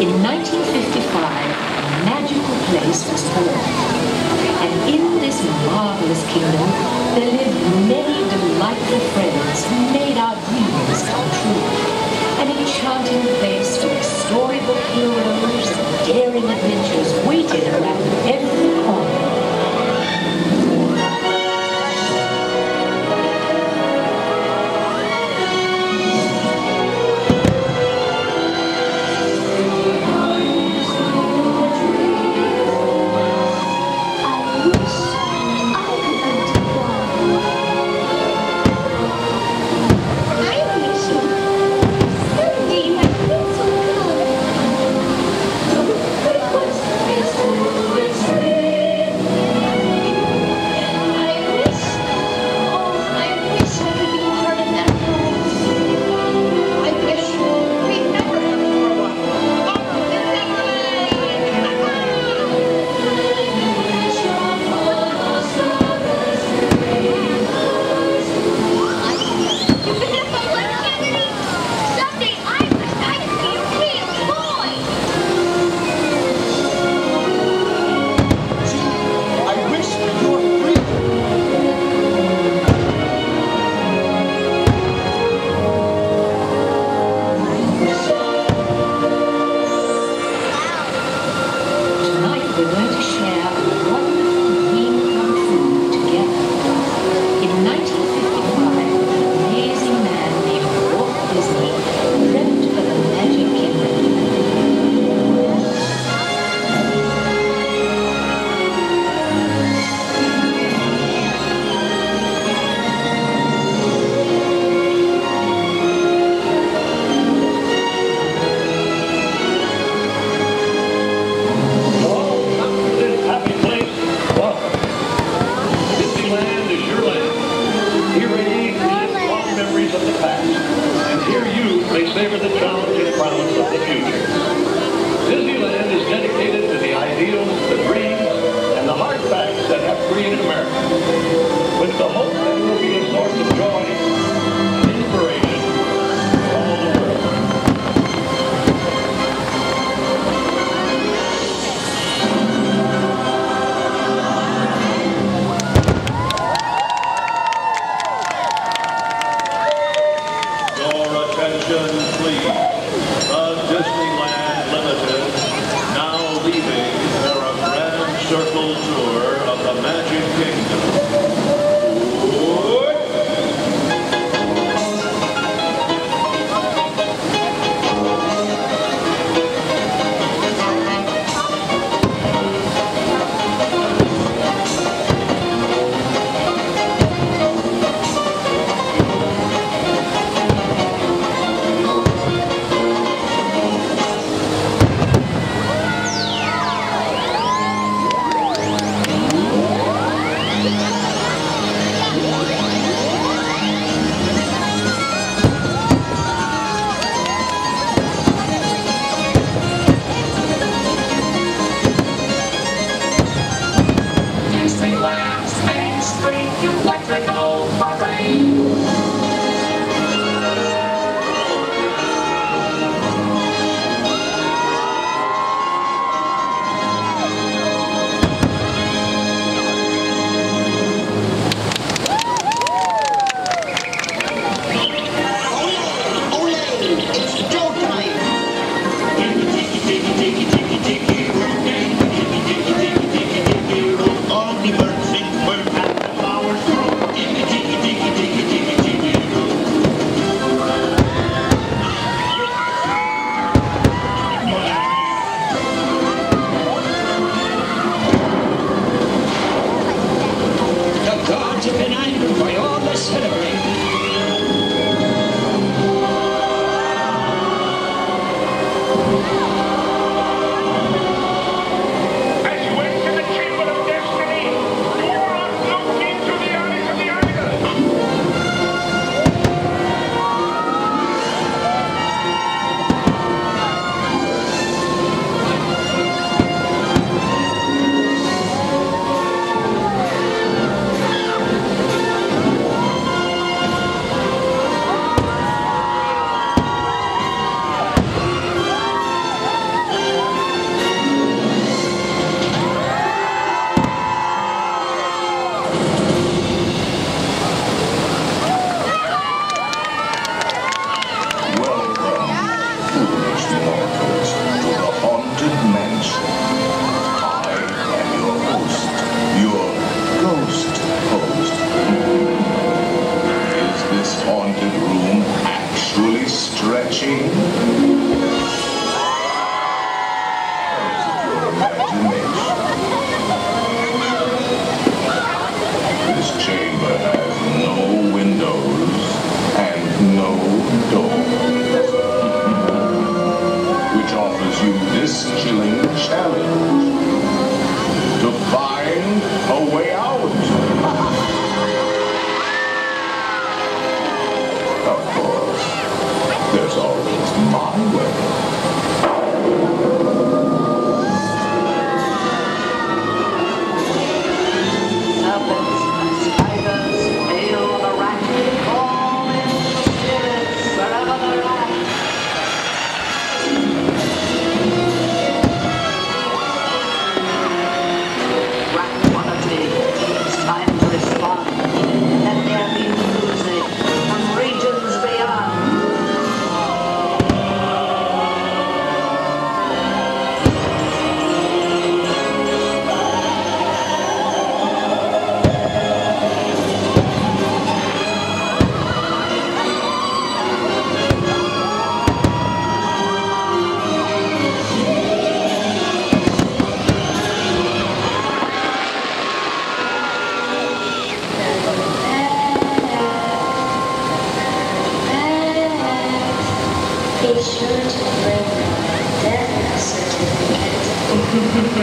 In 1955, a magical place was born. And in this marvelous kingdom, there lived many delightful friends who made our dreams come true.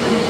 Certificate. Your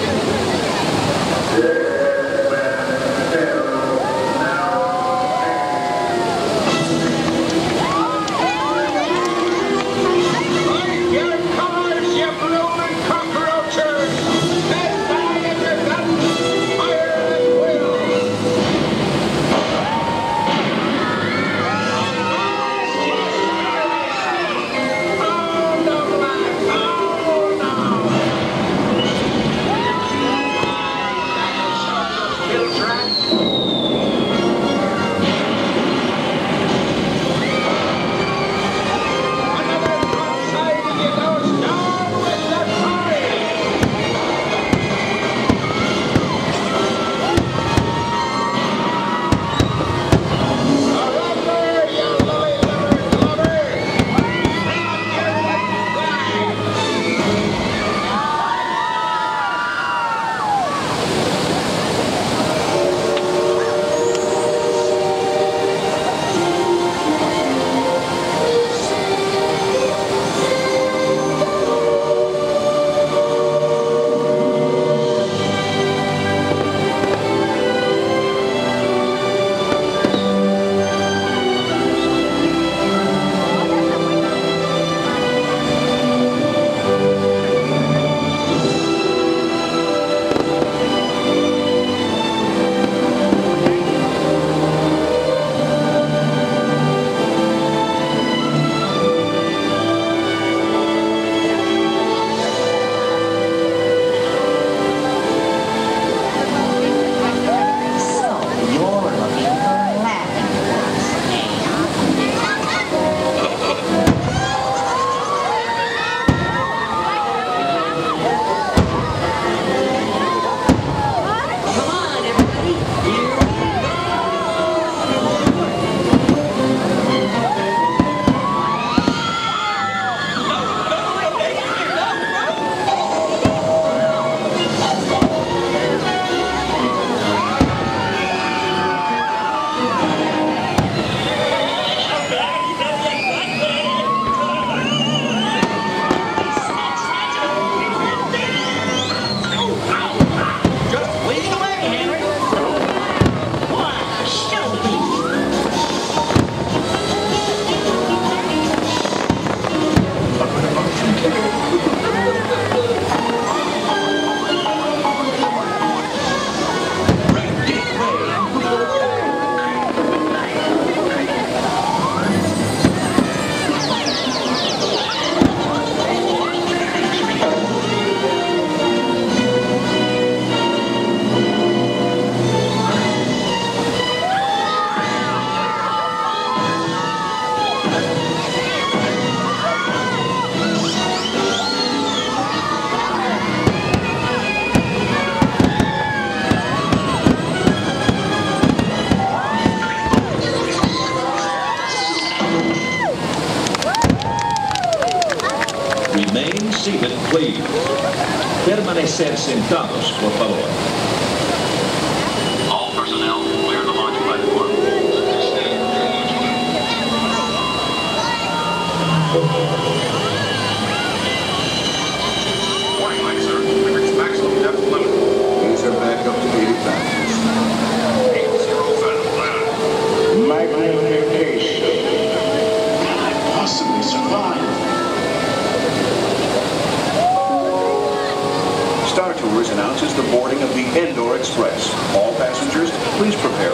All passengers, please prepare